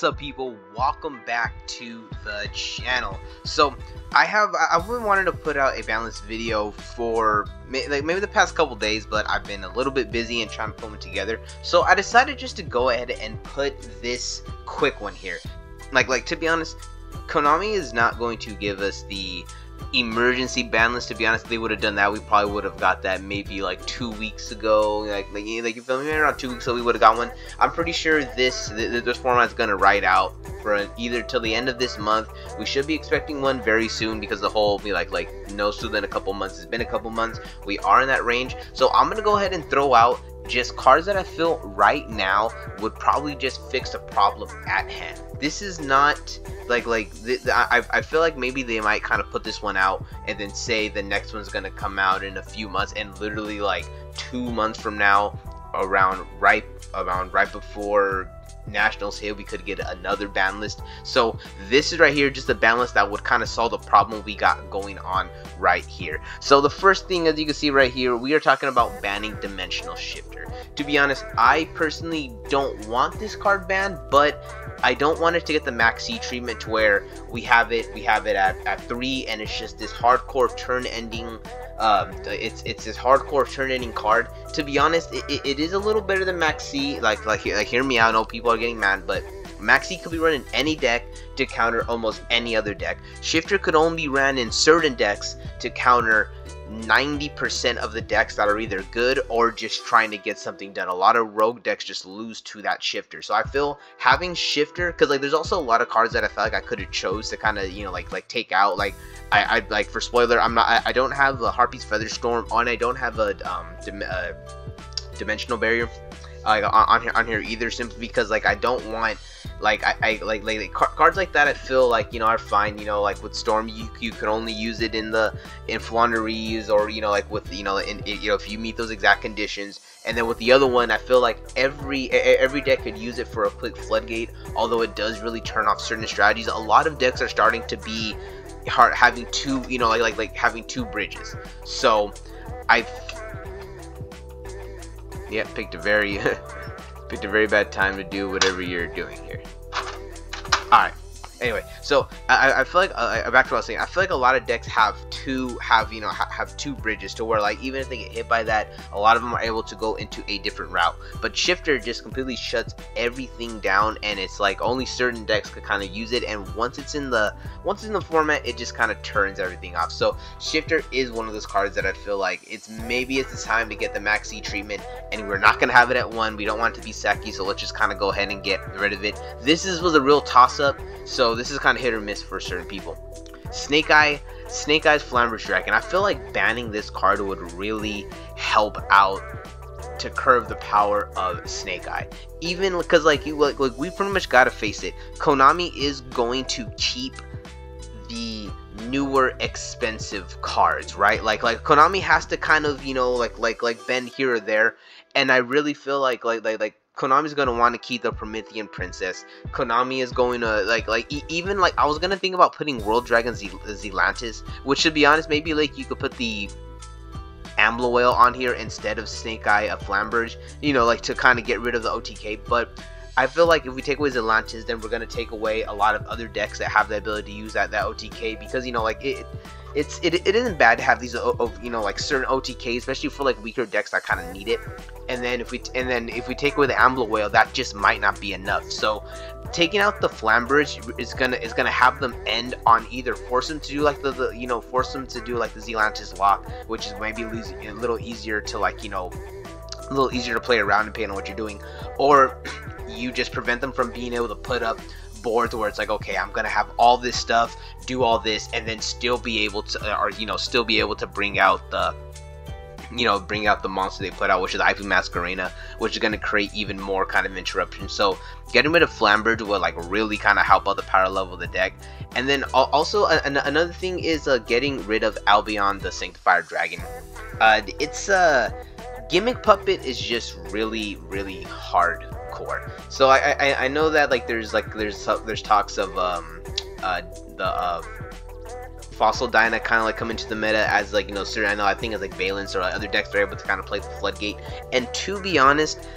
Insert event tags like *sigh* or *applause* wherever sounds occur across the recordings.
What's up people? Welcome back to the channel. So I have I've been wanting to put out a ban list video for like maybe the past couple days but I've been a little bit busy and trying to put them together. So I decided just to go ahead and put this quick one here. Like like to be honest, Konami is not going to give us the emergency ban list. To be honest, they would have done that. We probably would have got that maybe like two weeks ago. Like like, like you feel me? Around two weeks ago, we would have got one. I'm pretty sure this this format is gonna ride out for either till the end of this month. We should be expecting one very soon because the whole be like like no sooner than a couple months. It's been a couple months. We are in that range. So I'm gonna go ahead and throw out just cards that I feel right now would probably just fix the problem at hand. This is not like like I, I feel like maybe they might kind of put this one out and then say the next one's gonna come out in a few months and literally like two months from now around right around right before nationals hit we could get another ban list. So this is right here just a ban list that would kind of solve the problem we got going on right here. So the first thing as you can see right here we are talking about banning dimensional shifter. To be honest i personally don't want this card banned but I don't want it to get the Maxx C treatment to where we have it we have it at, at three and it's just this hardcore turn ending um, it's it's this hardcore turn ending card. To be honest, it, it, it is a little better than Maxx C. Like like like hear me out. I know people are getting mad, but Maxx C could be run in any deck to counter almost any other deck. Shifter could only be ran in certain decks to counter 90% of the decks that are either good or just trying to get something done. A lot of rogue decks just lose to that shifter. So I feel having shifter, because like there's also a lot of cards that I felt like I could have chose to kind of, you know, like like take out. Like I, I like for spoiler, I'm not I, I don't have a Harpy's Featherstorm on. I don't have a um dim, uh, dimensional barrier uh, on, here on here either simply because like I don't want like I, I like, like, like cards like that I feel like you know are fine you know like with Storm you you can only use it in the in Floowandereeze or you know like with you know in, in, you know if you meet those exact conditions. And then with the other one I feel like every every deck could use it for a quick floodgate although it does really turn off certain strategies. A lot of decks are starting to be hard having two you know like like like having two bridges. So I yeah picked a very *laughs* picked a very bad time to do whatever you're doing here. Alright, anyway, so I, I feel like uh, back to what I was saying. I feel like a lot of decks have two have you know ha have two bridges to where like even if they get hit by that, a lot of them are able to go into a different route. But Shifter just completely shuts everything down, and it's like only certain decks could kind of use it. And once it's in the once it's in the format, it just kind of turns everything off. So Shifter is one of those cards that I feel like it's maybe it's the time to get the Maxx C treatment, and we're not gonna have it at one. We don't want it to be Seki, so let's just kind of go ahead and get rid of it. This is was a real toss up. So this is kind of hit or miss for certain people. Snake Eye, Snake Eye's Flamberge Dragon. I feel like banning this card would really help out to curve the power of Snake Eye. Even because like you like, like we pretty much gotta face it. Konami is going to keep the newer expensive cards, right? Like like Konami has to kind of, you know, like like like bend here or there. And I really feel like like like like Konami's gonna want to keep the Promethean Princess. Konami is going to like like e even like I was gonna think about putting World Dragon Z Zealantis, which to be honest, maybe like you could put the Ambloel on here instead of Snake Eye of Flamberge, you know, like to kind of get rid of the OTK. But I feel like if we take away Zealantis, then we're gonna take away a lot of other decks that have the ability to use that that OTK because you know like it it's it, it isn't bad to have these you know like certain OTKs, especially for like weaker decks that kind of need it. And then if we and then if we take away the Ambloel, that just might not be enough. So taking out the Flamberge is gonna is gonna have them end on either force them to do like the, the you know force them to do like the Zealantis lock, which is maybe a little easier to like you know a little easier to play around depending on what you're doing, or *clears throat* you just prevent them from being able to put up boards where it's like okay i'm gonna have all this stuff do all this and then still be able to or you know still be able to bring out the you know, bring out the monster they put out, which is I:P Masquerena, which is to create even more kind of interruption. So getting rid of Flamberge will like really kind of help out the power level of the deck. And then also another thing is uh, getting rid of Albion the Sanctifier Dragon. Uh, it's a uh, gimmick puppet is just really really hard core. So I, I I know that like there's like there's there's talks of um uh the uh Fossil Dyna kind of like come into the meta as like you know certain I know I think as like Vaylantz or other decks are able to kind of play the Floodgate. And to be honest,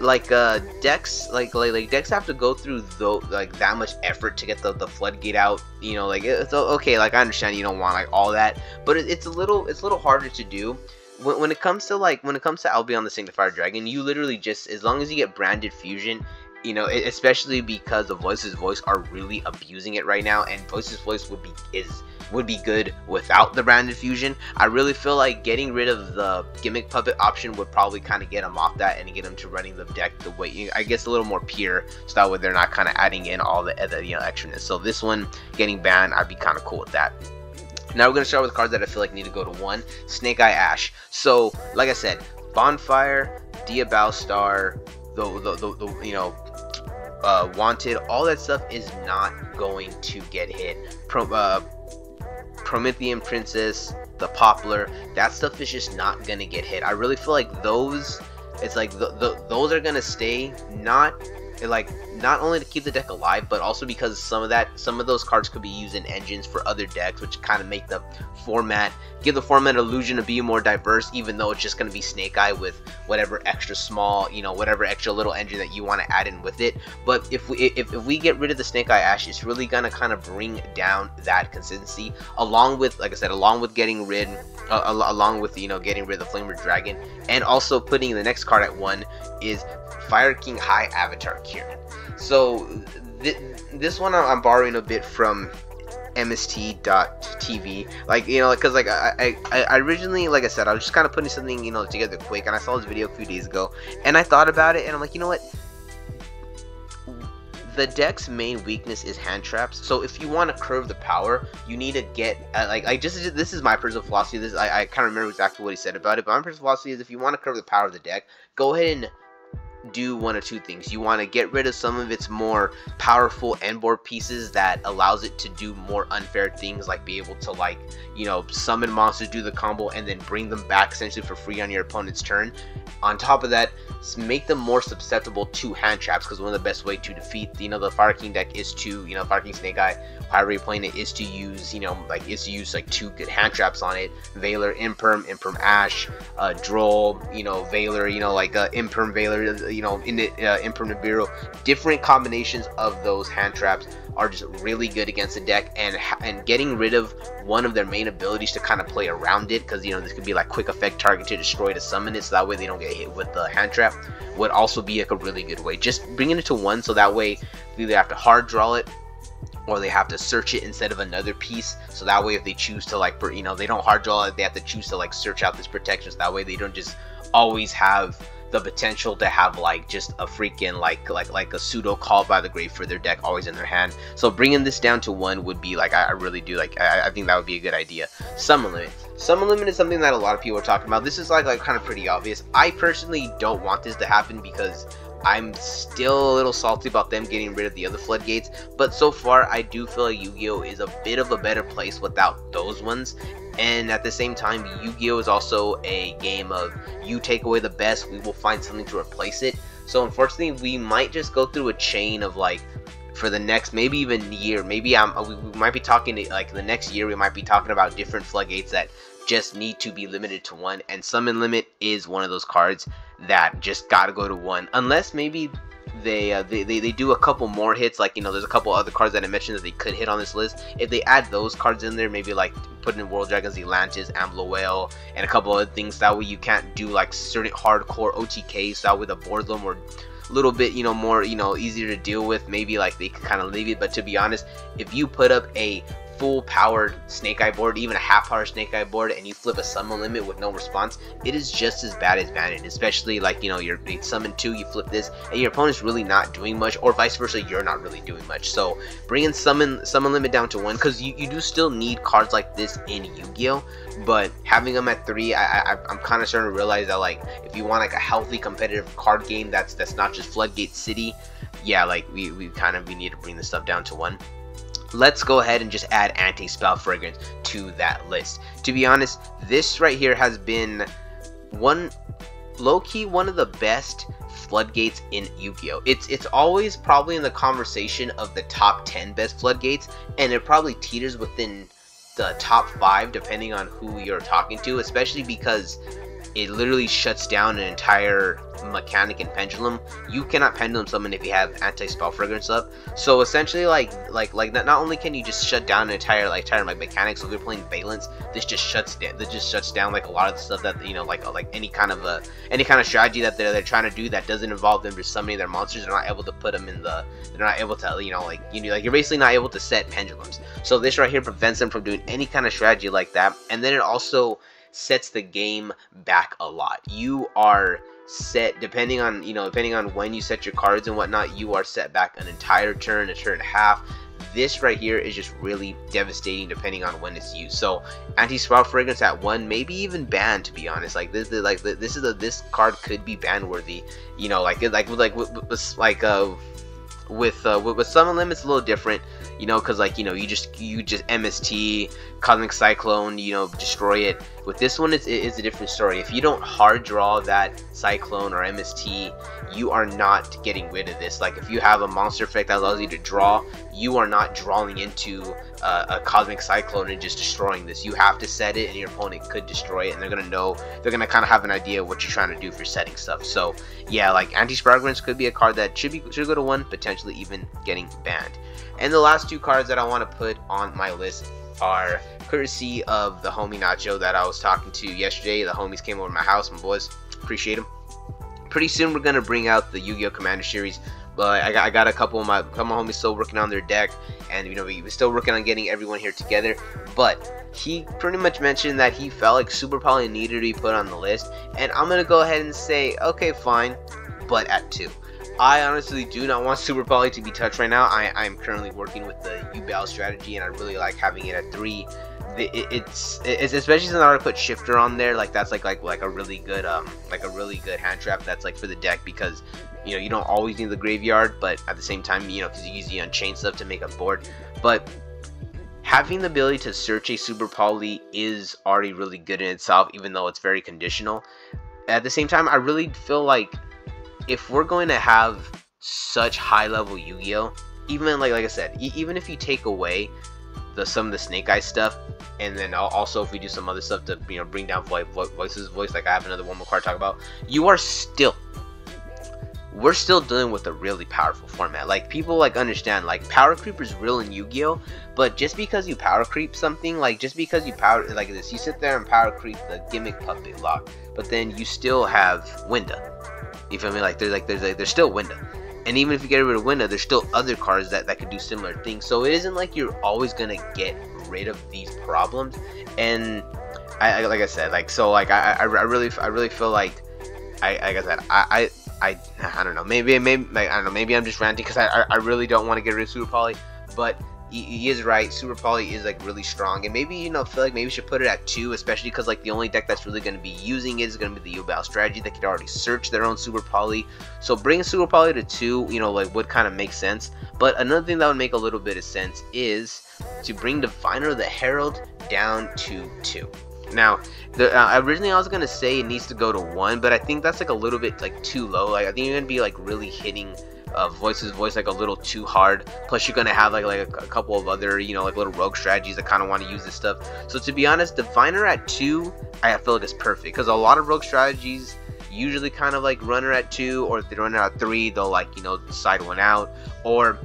like uh decks like like like decks have to go through though like that much effort to get the, the floodgate out you know like it's okay like i understand you don't want like all that but it, it's a little it's a little harder to do when, when it comes to like when it comes to albion the sanctifier dragon you literally just as long as you get branded fusion you know, especially because the Voiceless Voice are really abusing it right now, and Voiceless Voice would be is would be good without the branded fusion. I really feel like getting rid of the gimmick puppet option would probably kind of get them off that and get them to running the deck the way I guess a little more pure, so that way they're not kind of adding in all the other you know extraness. So this one getting banned, I'd be kind of cool with that. Now we're gonna start with cards that I feel like need to go to one. Snake Eye Ash. So like I said, Bonfire, Diabellstar, the, the, the, the you know uh, wanted, all that stuff is not going to get hit. Pro, uh, Promethean Princess, the Poplar, that stuff is just not gonna get hit. I really feel like those, it's like the, the, those are gonna stay not like not only to keep the deck alive, but also because some of that, some of those cards could be used in engines for other decks, which kind of make the format, give the format illusion to be more diverse, even though it's just going to be Snake Eye with whatever extra small, you know, whatever extra little engine that you want to add in with it. But if we if, if we get rid of the Snake Eye Ash, it's really going to kind of bring down that consistency, along with, like I said, along with getting rid, uh, along with you know getting rid of the Flamer Dragon, and also putting the next card at one is Fire King High Avatar Kirin. So th this one I'm borrowing a bit from mst.tv like you know because like I, I i originally like i said i was just kind of putting something you know together quick and i saw this video a few days ago and i thought about it and i'm like you know what the deck's main weakness is hand traps so if you want to curve the power you need to get uh, like i just this is my personal philosophy this i, I of remember exactly what he said about it but my personal philosophy is if you want to curve the power of the deck go ahead and do one of two things. You want to get rid of some of its more powerful end board pieces that allows it to do more unfair things like be able to like, you know, summon monsters, do the combo, and then bring them back essentially for free on your opponent's turn. On top of that, make them more susceptible to hand traps because one of the best way to defeat, you know, the Fire King deck is to, you know, Fire King Snake Eye, however you're playing it, is to use, you know, like, is to use like two good hand traps on it. Veiler, Imperm, Imperm Ash, uh, Droll, you know, Veiler, you know, like uh, Imperm Veiler, you know, in the uh, Nibiru. Different combinations of those hand traps are just really good against the deck and and getting rid of one of their main abilities to kind of play around it because you know this could be like quick effect target to destroy to summon it so that way they don't get hit with the hand trap would also be like a really good way just bringing it to one so that way they either have to hard draw it or they have to search it instead of another piece so that way if they choose to like you know they don't hard draw it they have to choose to like search out this protection so that way they don't just always have the potential to have like just a freaking like like like a pseudo call by the grave for their deck always in their hand. So bringing this down to one would be like I, I really do like I, I, think that would be a good idea. Summon limit. Summon limit is something that a lot of people are talking about. This is like like kind of pretty obvious. I personally don't want this to happen because I'm still a little salty about them getting rid of the other floodgates, but so far I do feel like Yu-Gi-Oh is a bit of a better place without those ones. And at the same time, Yu-Gi-Oh is also a game of you take away the best, we will find something to replace it. So unfortunately, we might just go through a chain of like for the next maybe even year maybe I'm, uh, we, we might be talking to, like the next year we might be talking about different floodgates that just need to be limited to one and summon limit is one of those cards that just gotta go to one unless maybe they, uh, they, they they do a couple more hits like you know there's a couple other cards that I mentioned that they could hit on this list. If they add those cards in there maybe like put in World Dragon Zealantis Ambler Whale and a couple other things that way you can't do like certain hardcore OTKs that way the board them or little bit you know more you know easier to deal with. Maybe like they could kind of leave it but to be honest if you put up a full powered Snake Eye board, even a half power Snake Eye board, and you flip a summon limit with no response, it is just as bad as Bandit. Especially like you know you're summon two, you flip this, and your opponent's really not doing much, or vice versa, you're not really doing much. So bringing summon summon limit down to one, because you, you do still need cards like this in Yu-Gi-Oh, but having them at three, I, I I'm kind of starting to realize that like if you want like a healthy competitive card game that's that's not just Floodgate City, yeah, like we we kind of we need to bring this stuff down to one let's go ahead and just add anti-spell fragrance to that list. To be honest, this right here has been one low-key one of the best floodgates in Yu-Gi-Oh! It's it's always probably in the conversation of the top 10 best floodgates and it probably teeters within the top 5 depending on who you're talking to, especially because it literally shuts down an entire mechanic and pendulum. You cannot pendulum summon if you have anti-spell fragrance up. So essentially, like like like not, only can you just shut down an entire like entire like mechanics. So if you're playing Vaylantz, this just shuts down. This just shuts down like a lot of the stuff that you know like uh, like any kind of a any kind of strategy that they're they're trying to do that doesn't involve them just summoning their monsters. They're not able to put them in the. They're not able to you know like you know like you're basically not able to set pendulums. So this right here prevents them from doing any kind of strategy like that. And then it also sets the game back a lot. You are set depending on you know depending on when you set your cards and whatnot you are set back an entire turn a turn and a half. This right here is just really devastating depending on when it's used. So anti-spell fragrance at one maybe even banned to be honest. Like this like this is a this card could be ban worthy. You know like like like like uh with uh with, with summon limits a little different you know because like you know you just you just mst cosmic cyclone you know destroy it. With this one it's, it's a different story. If you don't hard draw that cyclone or mst you are not getting rid of this. Like if you have a monster effect that allows you to draw you are not drawing into uh, a cosmic cyclone and just destroying this. You have to set it and your opponent could destroy it and they're gonna know they're gonna kind of have an idea what you're trying to do for setting stuff. So yeah like anti-fragrance could be a card that should be should go to one potentially even getting banned and the last two cards that I want to put on my list are courtesy of the homie Nacho that I was talking to yesterday. The homies came over to my house, my boys. Appreciate them. Pretty soon we're gonna bring out the Yu-Gi-Oh! Commander series, but I got, I got a couple of my of homies still working on their deck, and you know we, we're still working on getting everyone here together. But he pretty much mentioned that he felt like Super Poly needed to be put on the list, and I'm gonna go ahead and say, okay, fine, but at two. I honestly do not want Super Poly to be touched right now. I, I'm currently working with the Yubel strategy, and I really like having it at three. It, it's, it's especially since I already put Shifter on there. Like that's like like like a really good um like a really good hand trap. That's like for the deck because you know you don't always need the graveyard, but at the same time you know because you use the Unchained stuff to make a board. But having the ability to search a Super Poly is already really good in itself, even though it's very conditional. At the same time, I really feel like if we're going to have such high level Yu-Gi-Oh, even like like I said, e even if you take away the some of the Snake Eyes stuff, and then also if we do some other stuff to you know bring down voice, voiceless voice, like I have another one more card to talk about, you are still we're still dealing with a really powerful format. Like people like understand like power creep is real in Yu-Gi-Oh, but just because you power creep something, like just because you power like this, you sit there and power creep the gimmick puppet lock, but then you still have Winda. You feel me? Like there's like there's like there's still Winda. And even if you get rid of Winda, there's still other cars that, that could do similar things. So it isn't like you're always gonna get rid of these problems. And I, I like I said, like so like I, I, I really I really feel like I like I said I I I, I don't know maybe maybe like, I don't know maybe I'm just ranting because I, I really don't want to get rid of Super Poly, but he, he, is right. Super Poly is like really strong, and maybe you know feel like maybe should put it at two, especially because like the only deck that's really going to be using it is going to be the Yubel strategy. They could already search their own Super Poly, so bringing Super Poly to two, you know, like would kind of make sense. But another thing that would make a little bit of sense is to bring Diviner the Herald down to two. Now, the, uh, originally I was gonna say it needs to go to one, but I think that's like a little bit like too low. Like I think you're gonna be like really hitting uh, voiceless voice like a little too hard. Plus, you're gonna have like like a, a couple of other you know like little rogue strategies that kind of want to use this stuff. So to be honest, Diviner at two, I feel like it's perfect because a lot of rogue strategies usually kind of like runner at two, or if they run at three, they'll like you know side one out, or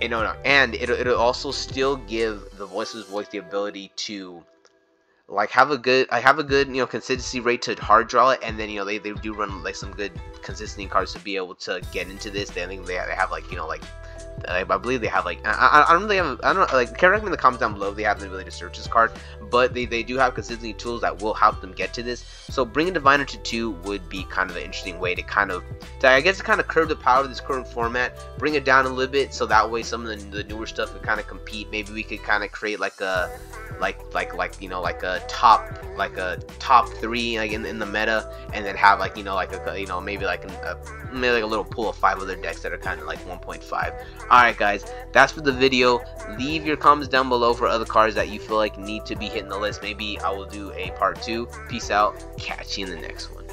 you know, and it'll, it'll also still give the voiceless voice the ability to like have a good I have a good you know consistency rate to hard draw it and then you know they, they do run like some good consistency cards to be able to get into this. Think they they have like you know like I, I believe they have like I, I, don't really have I don't like correct me in the comments down below they have the ability to search this card but they, they do have consistency tools that will help them get to this. So bringing diviner to two would be kind of an interesting way to kind of to, I guess to kind of curb the power of this current format bring it down a little bit so that way some of the, the newer stuff could kind of compete. Maybe we could kind of create like a like like like you know like a top like a top three like in, in the meta and then have like you know like a you know maybe like a, maybe like a little pool of five other decks that are kind of like 1.5 alright guys that's for the video. Leave your comments down below for other cards that you feel like need to be hitting the list. Maybe I will do a part two. Peace out. Catch you in the next one